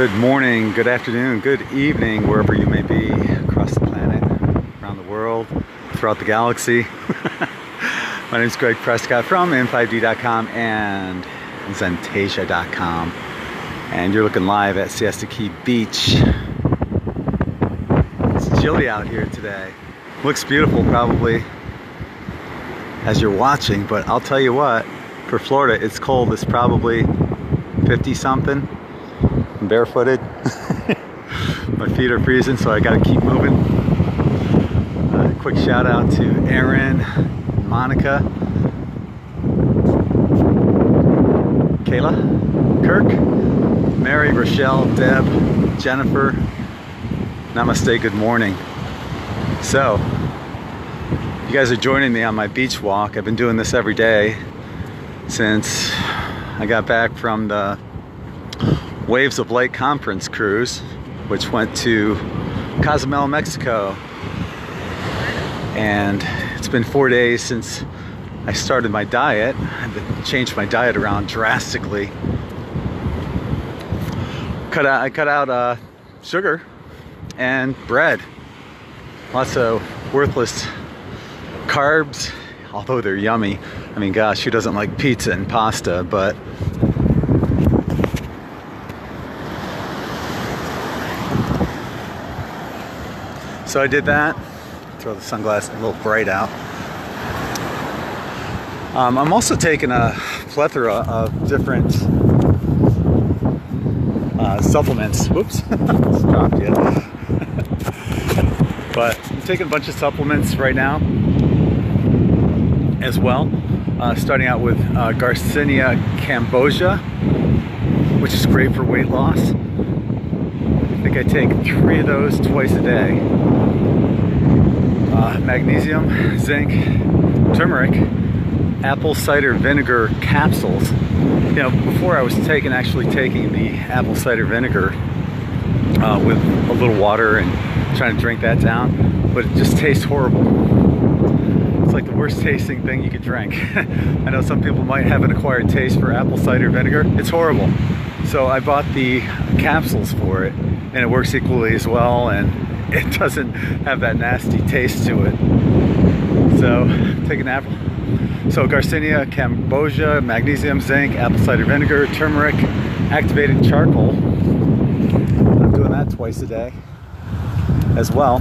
Good morning, good afternoon, good evening, wherever you may be across the planet, around the world, throughout the galaxy. My name is Greg Prescott from In5D.com and zentasia.com. And you're looking live at Siesta Key Beach. It's chilly out here today. Looks beautiful probably as you're watching, but I'll tell you what, for Florida, it's cold. It's probably 50 something. I'm barefooted. My feet are freezing, so I gotta keep moving. Uh, quick shout out to Aaron, Monica, Kayla, Kirk, Mary, Rochelle, Deb, Jennifer. Namaste, good morning. So, you guys are joining me on my beach walk. I've been doing this every day since I got back from the Waves of Light conference cruise, which went to Cozumel, Mexico. And it's been four days since I started my diet. I've changed my diet around drastically. Cut out, I cut out uh, sugar and bread. Lots of worthless carbs, although they're yummy. I mean, gosh, who doesn't like pizza and pasta, but So I did that. Throw the sunglasses a little bright out. Um, I'm also taking a plethora of different uh, supplements. Whoops, stopped yet. but I'm taking a bunch of supplements right now as well. Uh, starting out with uh, Garcinia cambogia, which is great for weight loss. I think I take three of those twice a day uh, magnesium, zinc, turmeric, apple cider vinegar capsules. You know, before I was taking actually taking the apple cider vinegar uh, with a little water and trying to drink that down, but it just tastes horrible. It's like the worst tasting thing you could drink. I know some people might have an acquired taste for apple cider vinegar. It's horrible. So I bought the capsules for it and it works equally as well and it doesn't have that nasty taste to it. So take an apple. So Garcinia cambogia, magnesium, zinc, apple cider vinegar, turmeric, activated charcoal. I'm doing that twice a day as well.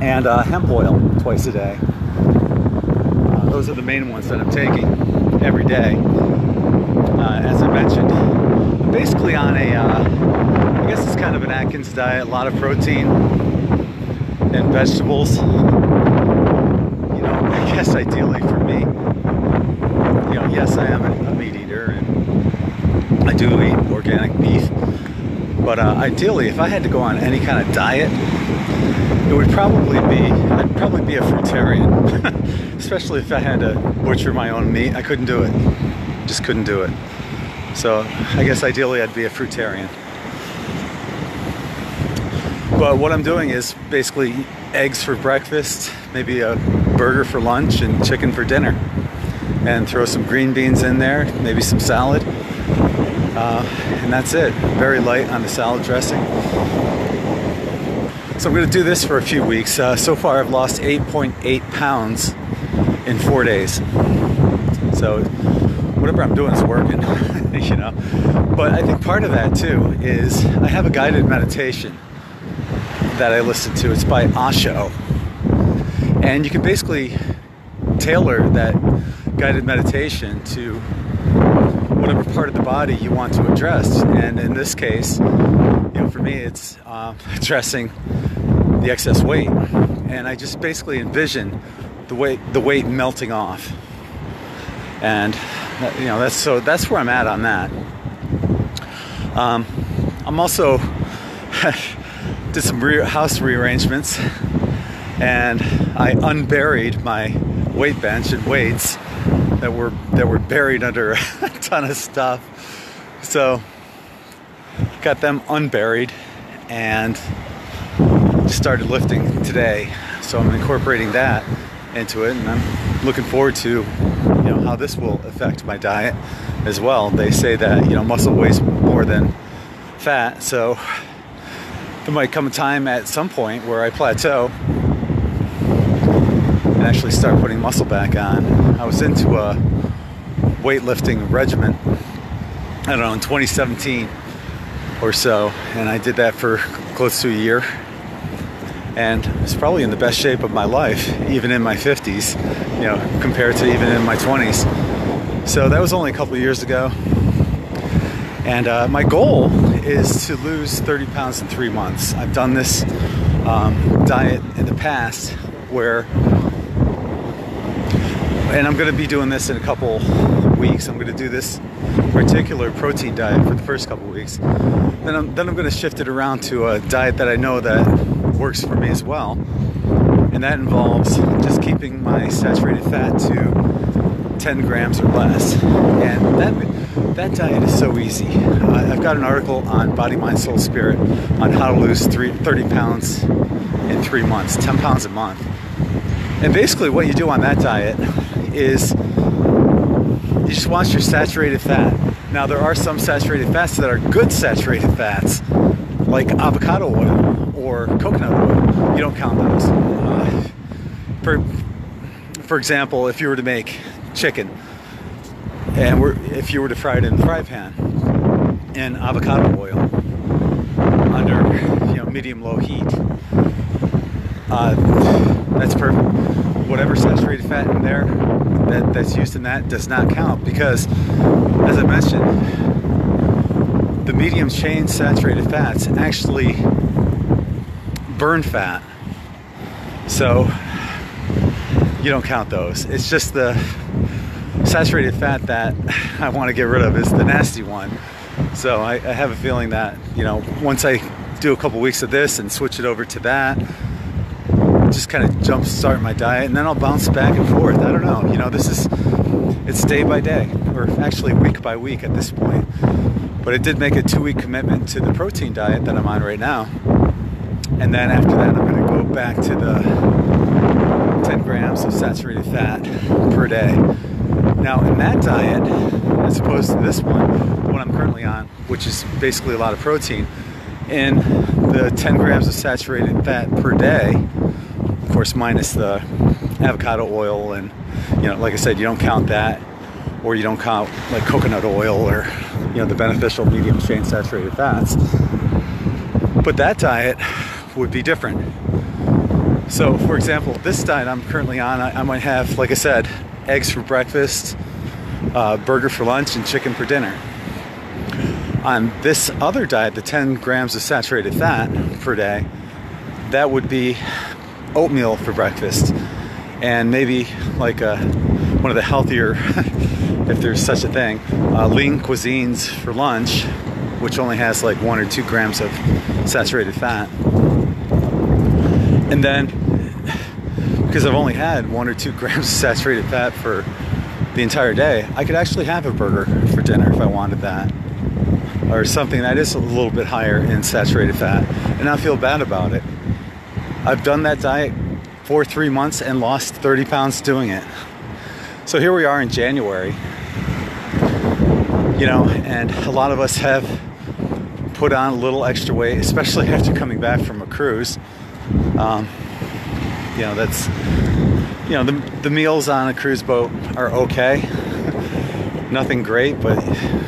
And uh, hemp oil twice a day. Uh, those are the main ones that I'm taking every day. Uh, as I mentioned, basically on a uh, I guess it's kind of an Atkins diet, a lot of protein and vegetables. You know, I guess ideally for me, you know, yes, I am a, meat eater and I do eat organic beef. But uh, ideally, if I had to go on any kind of diet, it would probably be, I'd probably be a fruitarian. Especially if I had to butcher my own meat. I couldn't do it. Just couldn't do it. So I guess ideally I'd be a fruitarian. But what I'm doing is basically eggs for breakfast, maybe a burger for lunch, and chicken for dinner. And throw some green beans in there, maybe some salad. Uh, and that's it. Very light on the salad dressing. So I'm going to do this for a few weeks. Uh, so far, I've lost 8.8 pounds in four days. So whatever I'm doing is working, you know. But I think part of that too is I have a guided meditation that I listen to. It's by Osho. And you can basically tailor that guided meditation to whatever part of the body you want to address. And in this case, you know, for me, it's uh, addressing the excess weight. And I just basically envision the weight, the weight melting off. And you know, that's so that's where I'm at on that. Um, I'm also did some re- house rearrangements and I unburied my weight bench and weights that were that were buried under a ton of stuff. So got them unburied and started lifting today. So I'm incorporating that into it and I'm looking forward to you know how this will affect my diet as well. They say that you know muscle weighs more than fat. So there might come a time at some point where I plateau and actually start putting muscle back on. I was into a weightlifting regimen, I don't know, in 2017 or so, and I did that for close to a year. And it's probably in the best shape of my life, even in my 50s, you know, compared to even in my 20s. So that was only a couple years ago. And uh, my goal is to lose 30 pounds in three months. I've done this um, diet in the past where, and I'm going to be doing this in a couple weeks. I'm going to do this particular protein diet for the first couple weeks. Then I'm, then I'm going to shift it around to a diet that I know that works for me as well. And that involves just keeping my saturated fat to 10 grams or less. And that, that diet is so easy. Uh, I've got an article on Body, Mind, Soul, Spirit on how to lose three, 30 pounds in three months, 10 pounds a month. And basically, what you do on that diet is you just watch your saturated fat. Now, there are some saturated fats that are good saturated fats, like avocado oil or coconut oil. You don't count those. Uh, for, for example, if you were to make chicken, and if you were to fry it in the fry pan in avocado oil under you know medium low heat, uh, that's perfect. Whatever saturated fat in there that, that's used in that does not count because, as I mentioned, the medium chain saturated fats actually burn fat. So you don't count those. It's just the saturated fat that I want to get rid of is the nasty one. So I, I have a feeling that, you know, once I do a couple weeks of this and switch it over to that, just kind of jump start my diet and then I'll bounce back and forth. I don't know. You know, this is it's day by day or actually week by week at this point. But it did make a 2 week commitment to the protein diet that I'm on right now. And then after that I'm going to go back to the 10 grams of saturated fat per day. Now, in that diet, as opposed to this one, what I'm currently on, which is basically a lot of protein, in the 10 grams of saturated fat per day, of course, minus the avocado oil, and you know, like I said, you don't count that, or you don't count like coconut oil or you know the beneficial medium chain saturated fats. But that diet would be different. So, for example, this diet I'm currently on, I, I might have, like I said, eggs for breakfast, uh, burger for lunch, and chicken for dinner. On this other diet, the 10 grams of saturated fat per day, that would be oatmeal for breakfast, and maybe like a, one of the healthier, if there's such a thing, uh, lean cuisines for lunch, which only has like one or two grams of saturated fat. And then, because I've only had one or two grams of saturated fat for the entire day, I could actually have a burger for dinner if I wanted that. Or something that is a little bit higher in saturated fat and not feel bad about it. I've done that diet for three months and lost 30 pounds doing it. So here we are in January, you know, and a lot of us have put on a little extra weight, especially after coming back from a cruise. Um, you know, that's, you know, the, the meals on a cruise boat are okay. Nothing great, but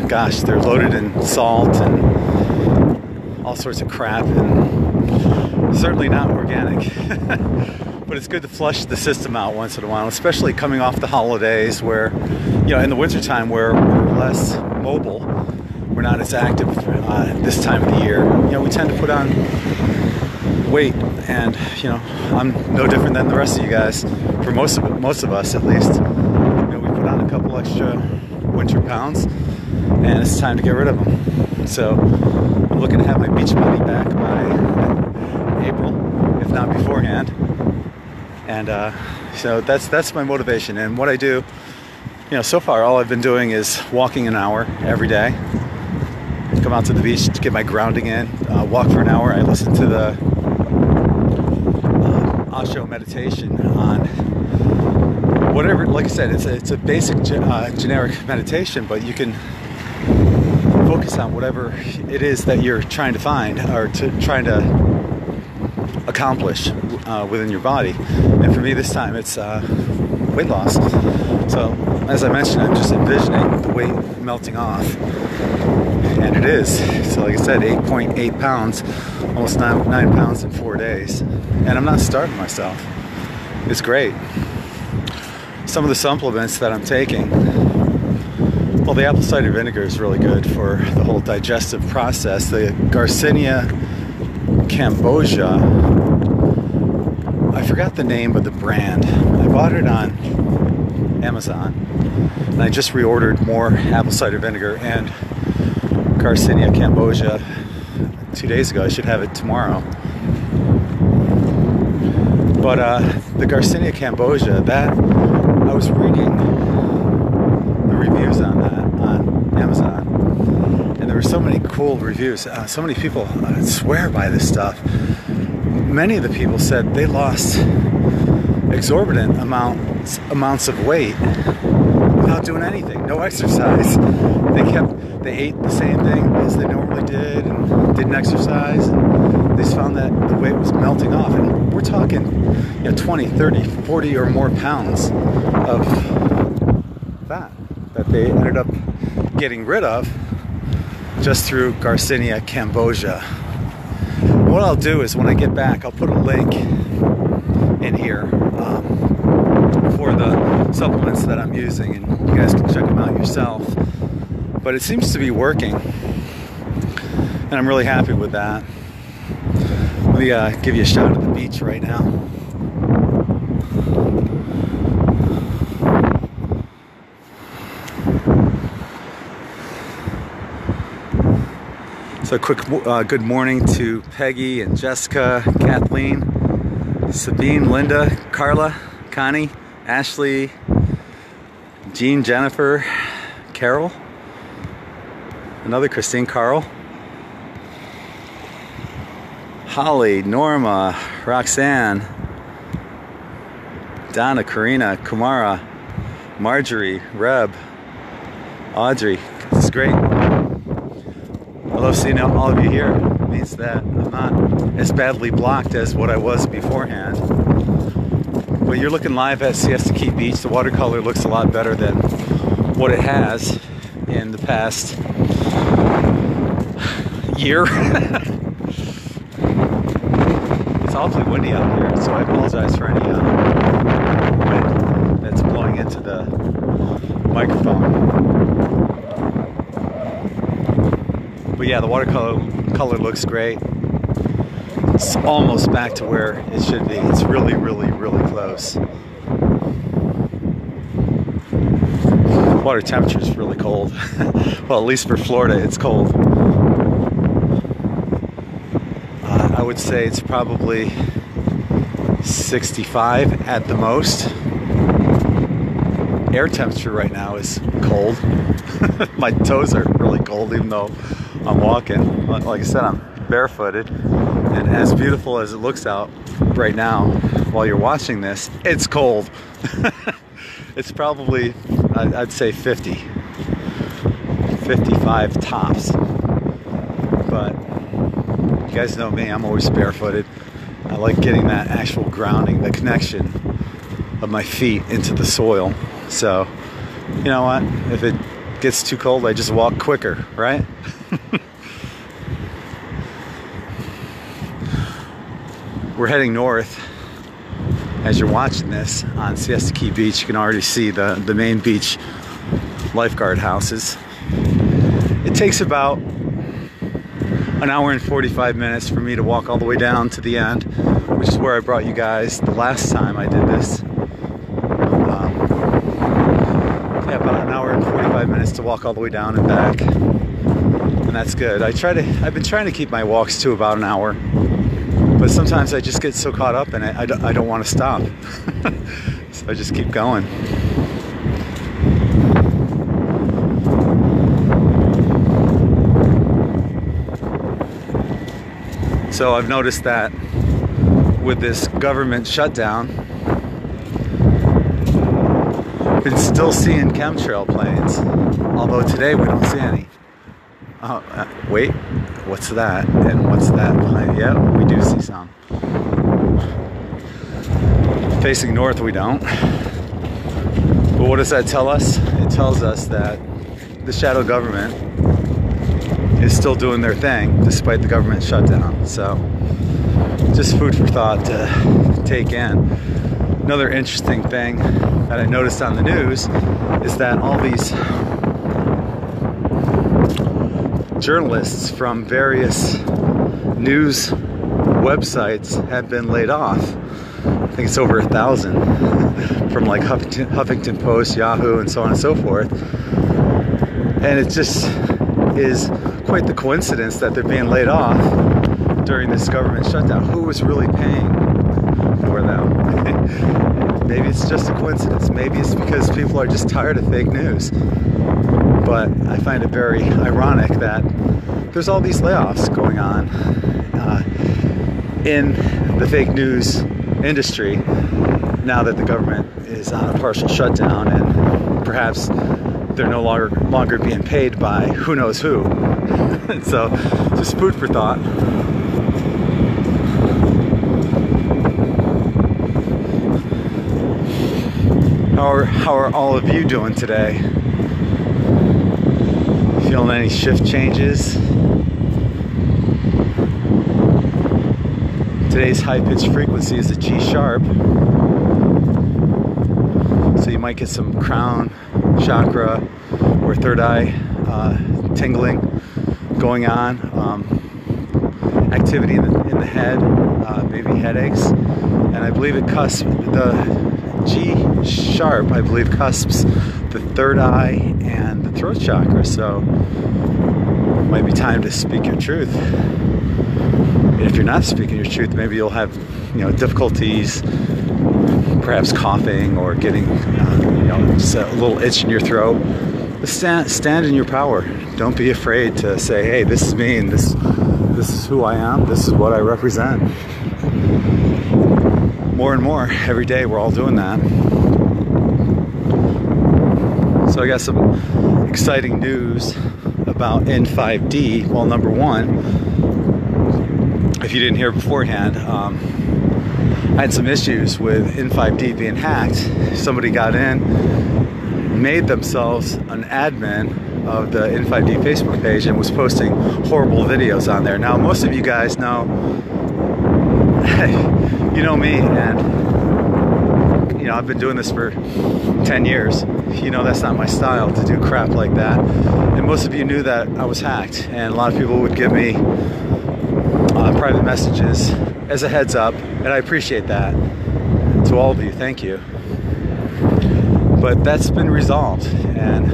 gosh, they're loaded in salt and all sorts of crap and certainly not organic. but it's good to flush the system out once in a while, especially coming off the holidays where, you know, in the wintertime where we're less mobile, we're not as active uh, this time of the year. You know, we tend to put on weight, and you know, I'm no different than the rest of you guys. For most of most of us, at least, you know, we put on a couple extra winter pounds, and it's time to get rid of them. So I'm looking to have my beach body back by April, if not beforehand. And uh, so that's that's my motivation. And what I do, you know, so far all I've been doing is walking an hour every day. Come out to the beach to get my grounding in. Uh, walk for an hour. I listen to the Osho meditation on whatever. Like I said, it's a, it's a basic uh, generic meditation, but you can focus on whatever it is that you're trying to find or to trying to accomplish uh, within your body. And for me, this time it's uh, weight loss. So, as I mentioned, I'm just envisioning the weight melting off. And it is. So, like I said, 8.8 pounds, almost nine, nine pounds in four days. And I'm not starving myself. It's great. Some of the supplements that I'm taking, well, the apple cider vinegar is really good for the whole digestive process. The Garcinia cambogia, I forgot the name of the brand. I bought it on Amazon, and I just reordered more apple cider vinegar and Garcinia cambogia two days ago. I should have it tomorrow. But uh, the Garcinia cambogia, that I was reading the reviews on that on Amazon, and there were so many cool reviews. Uh, so many people uh, swear by this stuff. Many of the people said they lost exorbitant amounts amounts of weight without doing anything, no exercise. They kept they ate the same thing as they normally did and didn't exercise. And they just found that the weight was melting off. And we're talking you know 20, 30, 40 or more pounds of fat that they ended up getting rid of just through Garcinia cambogia. What I'll do is when I get back, I'll put a link in here um, for the supplements that I'm using, and you guys can check them out yourself. But it seems to be working, and I'm really happy with that. Let me uh, give you a shot at the beach right now. So, a quick uh, good morning to Peggy and Jessica, Kathleen, Sabine, Linda, Carla, Connie, Ashley, Jean, Jennifer, Carol, another Christine, Carl, Holly, Norma, Roxanne, Donna, Karina, Kumara, Marjorie, Reb, Audrey. This is great. I love seeing all of you here. It means that I'm not as badly blocked as what I was beforehand. But you're looking live at Siesta Key Beach. The watercolor looks a lot better than what it has in the past year. it's awfully windy out here, so I apologize for any uh, wind that's blowing into the microphone. But yeah, the watercolor color looks great. It's almost back to where it should be. It's really, really, really close. Water temperature is really cold. well, at least for Florida, it's cold. Uh, I would say it's probably 65 at the most. Air temperature right now is cold. My toes are really cold, even though I'm walking. Like I said, I'm barefooted. And as beautiful as it looks out right now while you're watching this, it's cold. it's probably, I'd say 50, 55 tops. But you guys know me, I'm always barefooted. I like getting that actual grounding, the connection of my feet into the soil. So, you know what? If it gets too cold, I just walk quicker, right? We're heading north. As you're watching this on Siesta Key Beach, you can already see the, the main beach lifeguard houses. It takes about an hour and 45 minutes for me to walk all the way down to the end, which is where I brought you guys the last time I did this. Um, yeah, about an hour and 45 minutes to walk all the way down and back. And that's good. I try to, I've been trying to keep my walks to about an hour but sometimes I just get so caught up in it, I don't, I don't want to stop. so I just keep going. So I've noticed that with this government shutdown, I've been still seeing chemtrail planes, although today we don't see any. Oh, uh, wait, what's that? And what's that behind? Yeah, we do see some. Facing north, we don't. But what does that tell us? It tells us that the shadow government is still doing their thing despite the government shutdown. So, just food for thought to take in. Another interesting thing that I noticed on the news is that all these journalists from various news websites have been laid off. I think it's over a thousand from like Huffington, Huffington Post, Yahoo, and so on and so forth. And it's just is quite the coincidence that they're being laid off during this government shutdown. Who was really paying for them? Maybe it's just a coincidence. Maybe it's because people are just tired of fake news. But I find it very ironic that there's all these layoffs going on uh, in the fake news industry now that the government is on a partial shutdown and perhaps they're no longer longer being paid by who knows who. so just food for thought. How are, how are all of you doing today? Feeling any shift changes? Today's high pitch frequency is a G sharp. So you might get some crown chakra or third eye uh, tingling going on. Um, activity in the, in the head, uh, maybe headaches. And I believe it cusps the G sharp, I believe, cusps the third eye and the throat chakra. So it might be time to speak your truth. If you're not speaking your truth, maybe you'll have, you know, difficulties, perhaps coughing or getting, uh, you know, just a little itch in your throat. Stand, stand in your power. Don't be afraid to say, "Hey, this is me, and this, this is who I am. This is what I represent." more and more every day we're all doing that so i got some exciting news about In5D well number one if you didn't hear beforehand um, i had some issues with In5D being hacked somebody got in made themselves an admin of the In5D facebook page and was posting horrible videos on there now most of you guys know you know me, and you know I've been doing this for 10 years. You know that's not my style to do crap like that. And most of you knew that I was hacked, and a lot of people would give me uh, private messages as a heads up, and I appreciate that. To all of you, thank you. But that's been resolved, and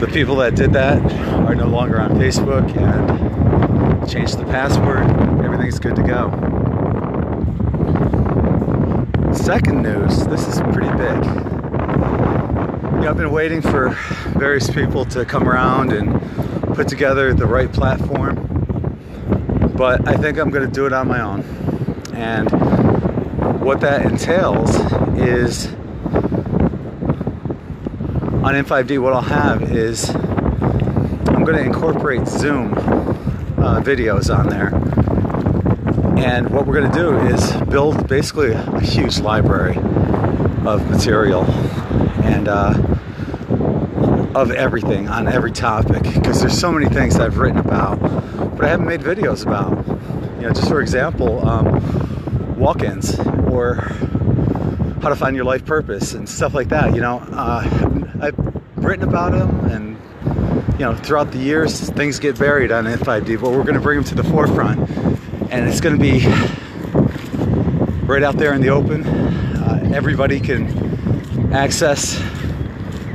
the people that did that are no longer on Facebook and changed the password. Everything's good to go. Second news, this is pretty big. I've been waiting for various people to come around and put together the right platform, but I think I'm going to do it on my own. And what that entails is on In5D, what I'll have is I'm going to incorporate Zoom uh, videos on there and what we're going to do is build basically a huge library of material and uh, of everything on every topic because there's so many things I've written about, but I haven't made videos about. You know, just for example, um, walk-ins or how to find your life purpose and stuff like that. You know, uh, I've written about them and you know throughout the years things get buried on In5D, but we're going to bring them to the forefront and it's going to be right out there in the open. Uh, everybody can access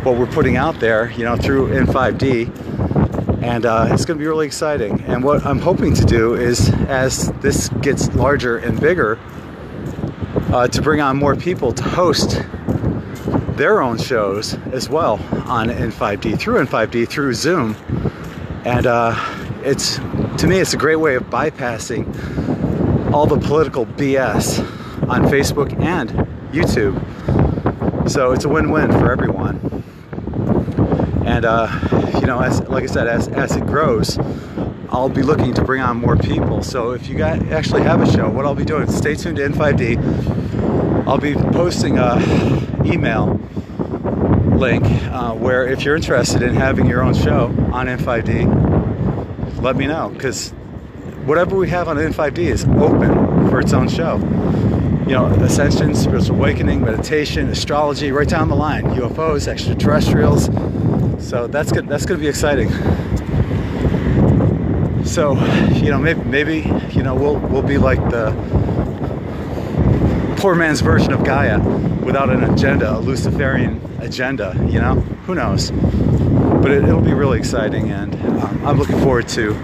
what we're putting out there, you know, through In5D, and uh, it's going to be really exciting. And what I'm hoping to do is, as this gets larger and bigger, uh, to bring on more people to host their own shows as well on In5D through In5D through Zoom, and uh, it's to me, it's a great way of bypassing all the political BS on Facebook and YouTube. So it's a win-win for everyone. And uh, you know, as like I said, as as it grows, I'll be looking to bring on more people. So if you guys actually have a show, what I'll be doing, stay tuned to In5D. I'll be posting a email link uh, where if you're interested in having your own show on In5D, let me know because whatever we have on In5D is open for its own show. You know, ascension, spiritual awakening, meditation, astrology, right down the line, UFOs, extraterrestrials. So that's good. That's going to be exciting. So, you know, maybe, maybe you know we'll we'll be like the poor man's version of Gaia without an agenda, a Luciferian agenda. You know, who knows? But it, will be really exciting, and um, I'm looking forward to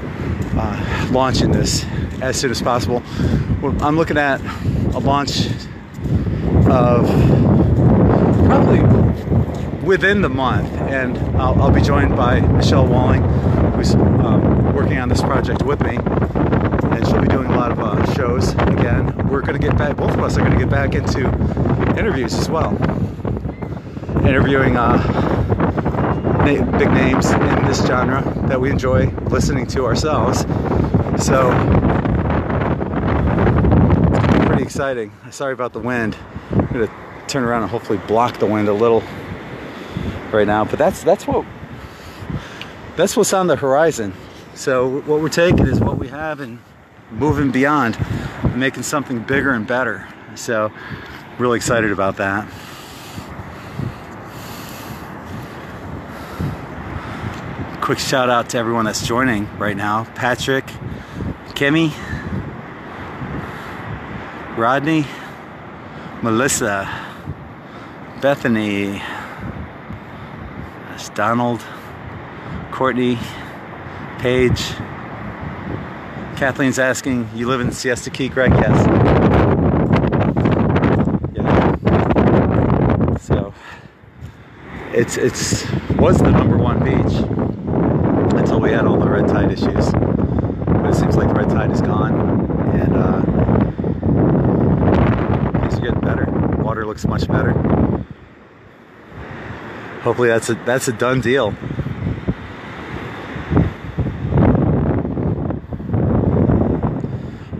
uh, launching this as soon as possible. I'm looking at a launch of probably within the month, and I'll, I'll be joined by Michelle Walling, who's um, working on this project with me, and she'll be doing a lot of uh, shows again. We're going to get back, both of us are going to get back into interviews as well, interviewing uh, na big names in this genre that we enjoy listening to ourselves. So it's pretty exciting. Sorry about the wind. I'm going to turn around and hopefully block the wind a little right now. But that's that's what that's what's on the horizon. So what we're taking is what we have and moving beyond, making something bigger and better. So really excited about that. Quick shout out to everyone that's joining right now. Patrick, Kimmy, Rodney, Melissa, Bethany, Donald, Courtney, Paige. Kathleen's asking, you live in Siesta Key, Greg? Yes. Yeah. So it's it's was the number one beach until we had all the red tide issues. But it seems like the red tide is gone and uh, things are getting better. Water looks much better hopefully that's a that's a done deal.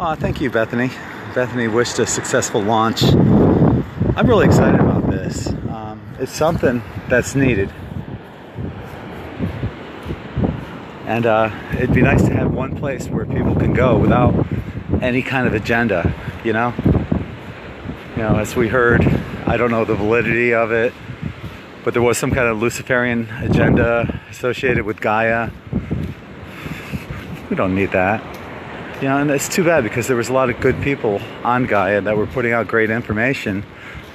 Oh, thank you, Bethany. Bethany wished a successful launch. I'm really excited about this. Um, it's something that's needed. And uh, it'd be nice to have one place where people can go without any kind of agenda, you know? You know, as we heard, I don't know the validity of it but there was some kind of Luciferian agenda associated with Gaia. We don't need that. Know, and it's too bad because there was a lot of good people on Gaia that were putting out great information,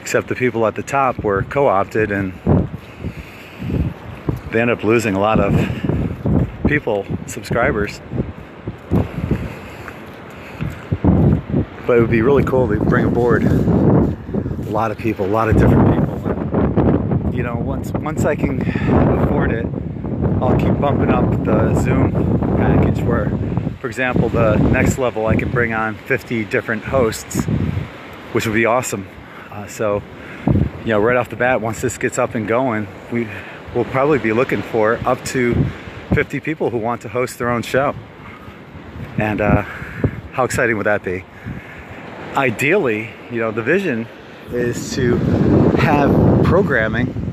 except the people at the top were co-opted and they ended up losing a lot of people, subscribers. But it would be really cool to bring aboard a lot of people, a lot of different people once once I can afford it, I'll keep bumping up the Zoom package where, for example, the next level I can bring on 50 different hosts, which would be awesome. Uh, so, you know, right off the bat, once this gets up and going, we will probably be looking for up to 50 people who want to host their own show. And uh, how exciting would that be? Ideally, you know, the vision is to have programming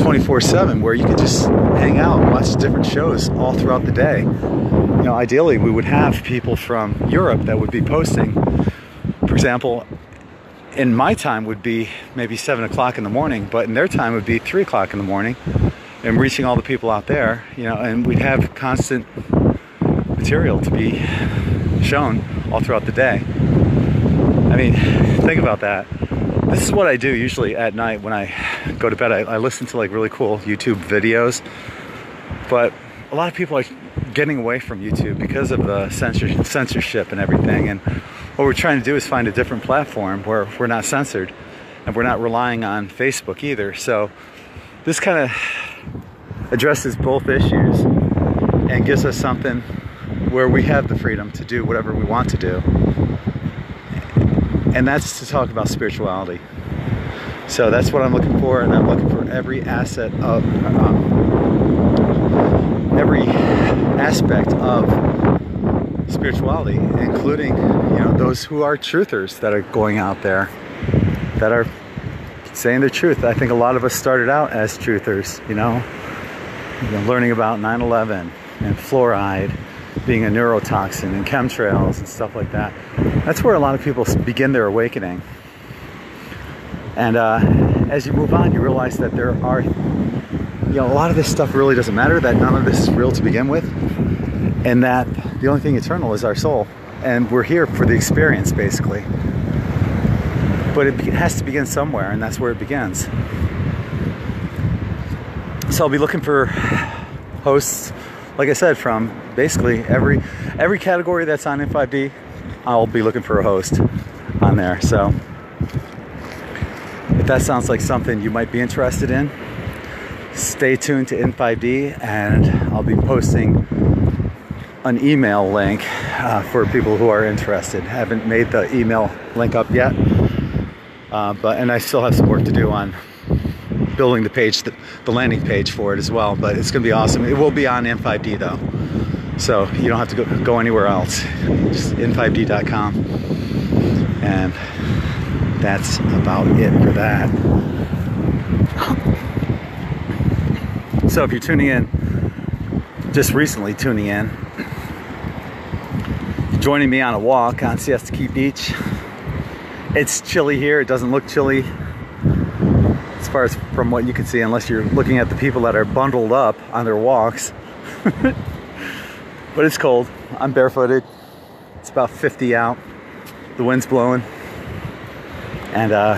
24 7 where you could just hang out watch different shows all throughout the day. You know, ideally, we would have people from Europe that would be posting. For example, in my time would be maybe 7 o'clock in the morning, but in their time would be 3 o'clock in the morning and reaching all the people out there, you know, and we'd have constant material to be shown all throughout the day. I mean, think about that. This is what I do usually at night when I go to bed. I, I listen to like really cool YouTube videos, but a lot of people are getting away from YouTube because of the censor censorship and everything. And what we're trying to do is find a different platform where we're not censored and we're not relying on Facebook either. So this kind of addresses both issues and gives us something where we have the freedom to do whatever we want to do and that's to talk about spirituality. So that's what I'm looking for, and I'm looking for every asset of um, every aspect of spirituality, including you know those who are truthers that are going out there that are saying the truth. I think a lot of us started out as truthers, you know, you know learning about 9/11 and fluoride being a neurotoxin and chemtrails and stuff like that. That's where a lot of people begin their awakening. And uh, as you move on, you realize that there are, you know, a lot of this stuff really doesn't matter, that none of this is real to begin with, and that the only thing eternal is our soul. And we're here for the experience, basically. But it has to begin somewhere, and that's where it begins. So I'll be looking for hosts, like I said, from basically every every category that's on In5D. I'll be looking for a host on there. So if that sounds like something you might be interested in, stay tuned to In5D, and I'll be posting an email link uh, for people who are interested. Haven't made the email link up yet, uh, but and I still have some work to do on building the page, the, landing page for it as well. But it's going to be awesome. It will be on In5D though, so you don't have to go, go anywhere else. Just in5d.com, and that's about it for that. So if you're tuning in, just recently tuning in, joining me on a walk on Siesta Key Beach. It's chilly here. It doesn't look chilly far as from what you can see, unless you're looking at the people that are bundled up on their walks. but it's cold. I'm barefooted. It's about 50 out. The wind's blowing. And uh,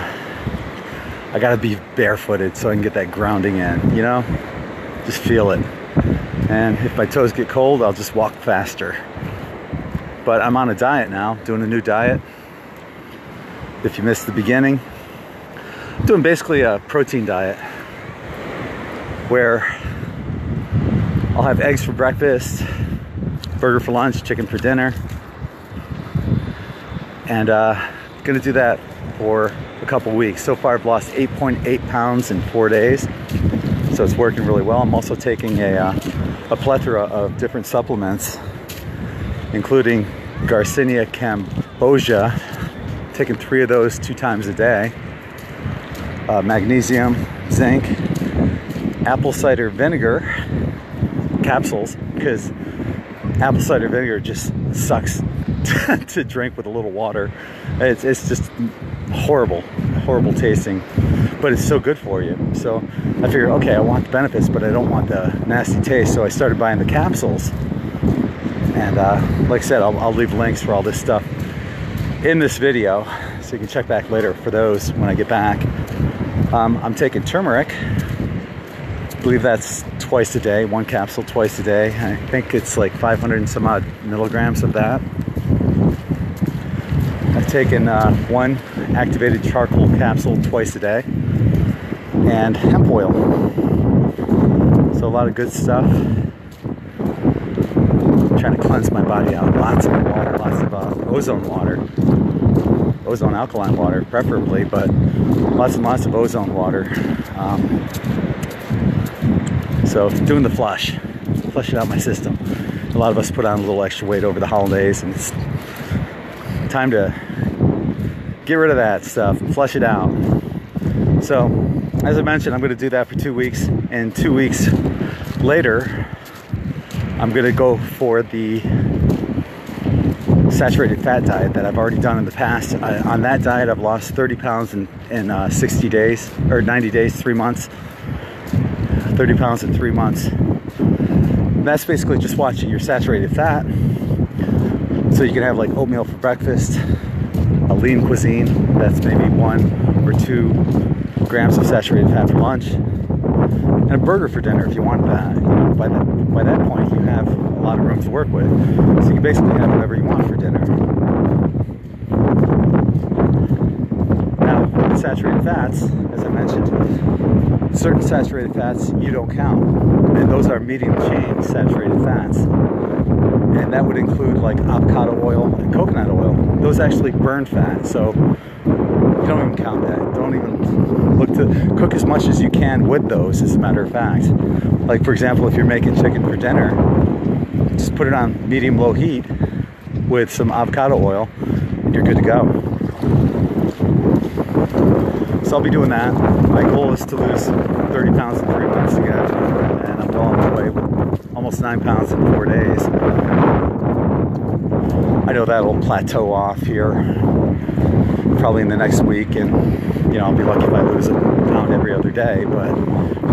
I gotta be barefooted so I can get that grounding in, you know? Just feel it. And if my toes get cold, I'll just walk faster. But I'm on a diet now, doing a new diet. If you missed the beginning, Doing basically a protein diet where I'll have eggs for breakfast, burger for lunch, chicken for dinner, and uh, gonna do that for a couple weeks. So far, I've lost 8.8 pounds in four days so it's working really well. I'm also taking a, uh, a plethora of different supplements, including Garcinia cambogia, taking three of those two times a day, uh, magnesium, zinc, apple cider vinegar capsules, because apple cider vinegar just sucks to drink with a little water. It's, it's just horrible, horrible tasting, but it's so good for you. So I figured, okay, I want the benefits, but I don't want the nasty taste. So I started buying the capsules. And uh, like I said, I'll, I'll leave links for all this stuff in this video, so you can check back later for those when I get back. Um, I'm taking turmeric. I believe that's twice a day, one capsule twice a day. I think it's like 500 and some odd milligrams of that. I've taken uh, one activated charcoal capsule twice a day and hemp oil. So a lot of good stuff. I'm trying to cleanse my body out. Lots of water, lots of uh, ozone water, ozone alkaline water, preferably, but lots and lots of ozone water. Um, so doing the flush, flush it out my system. A lot of us put on a little extra weight over the holidays, and it's time to get rid of that stuff, flush it out. So, as I mentioned, I'm going to do that for two weeks, and two weeks later, I'm going to go for the saturated fat diet that I've already done in the past. I, on that diet, I've lost 30 pounds in, in uh, 60 days, or 90 days, three months. 30 pounds in three months. And that's basically just watching your saturated fat so you can have like oatmeal for breakfast, a lean cuisine that's maybe one or two grams of saturated fat for lunch, and a burger for dinner if you want that. You know, by that by that point you have lot of room to work with. So you basically have whatever you want for dinner. Now, saturated fats, as I mentioned, certain saturated fats you don't count, and those are medium chain saturated fats and that would include like avocado oil and coconut oil. Those actually burn fat. So You don't even count that. Don't even look to cook as much as you can with those, as a matter of fact. Like, for example, if you're making chicken for dinner, just put it on medium low heat with some avocado oil, and you're good to go. So I'll be doing that. My goal is to lose 30 pounds in three months again, and I'm on my way, almost nine pounds in four days. I know that'll plateau off here probably in the next week, and you know I'll be lucky if I lose a pound every other day. But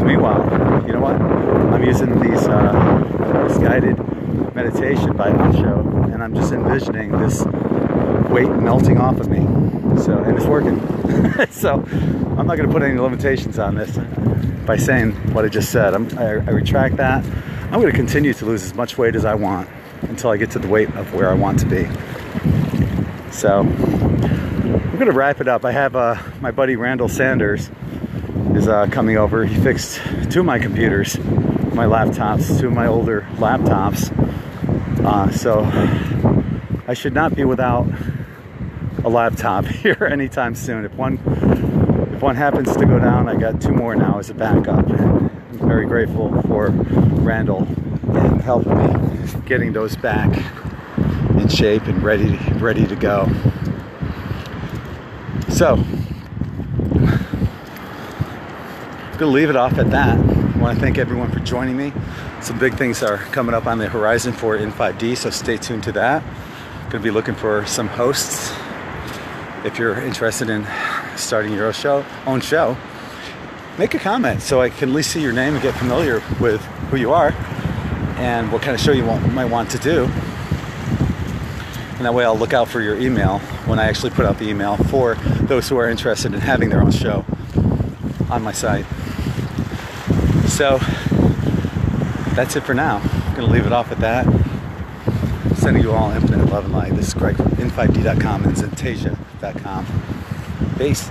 meanwhile, you know what? I'm using these uh, guided meditation by Osho, and I'm just envisioning this weight melting off of me. So, and it's working. so, I'm not going to put any limitations on this by saying what I just said. I'm, I, I retract that. I'm going to continue to lose as much weight as I want until I get to the weight of where I want to be. So, I'm going to wrap it up. I have uh, my buddy Randall Sanders is uh, coming over. He fixed two of my computers, my laptops, two of my older laptops. Uh, so I should not be without a laptop here anytime soon. If one if one happens to go down, I got two more now as a backup. I'm very grateful for Randall and helping me getting those back in shape and ready ready to go. So I'm gonna leave it off at that. I want to thank everyone for joining me. Some big things are coming up on the horizon for In5D, so stay tuned to that. Gonna be looking for some hosts. If you're interested in starting your own show, own show, make a comment so I can at least see your name and get familiar with who you are and what kind of show you want, might want to do. And that way I'll look out for your email when I actually put out the email for those who are interested in having their own show on my site. So that's it for now. I'm going to leave it off at that. Sending you all infinite love and light. This is Greg from in5d.com and Zentasia.com. Peace.